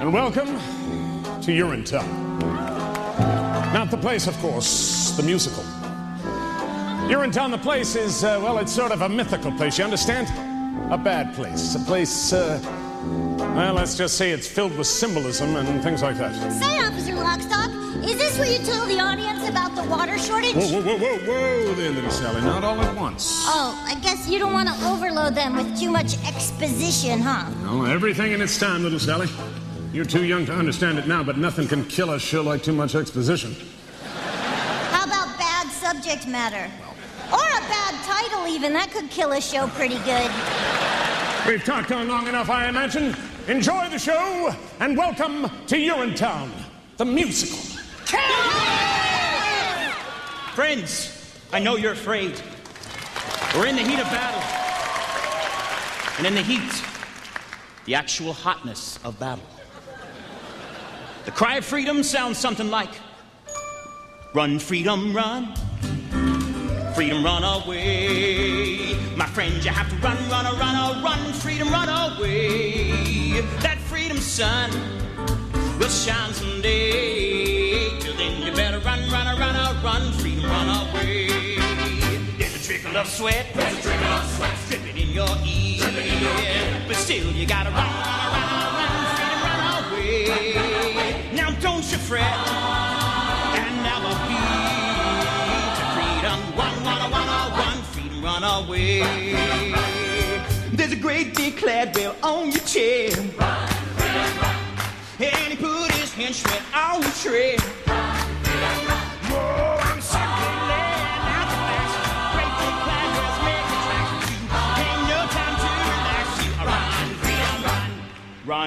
and welcome to Urinetown. Not the place, of course, the musical. Urinetown, the place, is, uh, well, it's sort of a mythical place, you understand? A bad place. A place, uh, well, let's just say it's filled with symbolism and things like that. Say, Officer Lockstock, is this where you tell the audience about the water shortage? Whoa, whoa, whoa, whoa, whoa there, little Sally. Not all at once. Oh, I guess you don't want to overload them with too much exposition, huh? No, everything in its time, little Sally. You're too young to understand it now, but nothing can kill a show like too much exposition. How about bad subject matter? Or a bad title, even. That could kill a show pretty good. We've talked on long enough, I imagine. Enjoy the show, and welcome to Urinetown, the musical. Friends, I know you're afraid. We're in the heat of battle. And in the heat, the actual hotness of battle. The cry of freedom sounds something like Run, freedom, run. Freedom, run away. My friend, you have to run, run, run, run, oh, freedom, run away. That freedom sun will shine someday. Till then, you better run, run, run, oh, run, freedom, run away. There's a trickle of sweat, there's a trickle of sweat dripping in your ear. But still, you gotta run, fret, and never be to freedom. Run, run, run, run, freedom, run away. There's a great Cladwell on your chair. And he put his henchmen on the trail.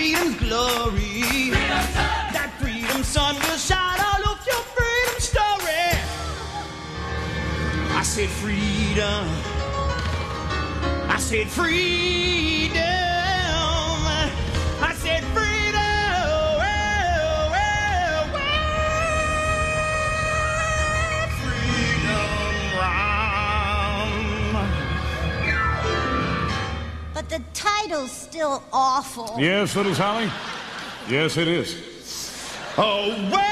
freedom's glory. That freedom sun will shine all of your freedom story. I said freedom. I said freedom. The title's still awful. Yes, little Sally? Yes, it is. Oh, Away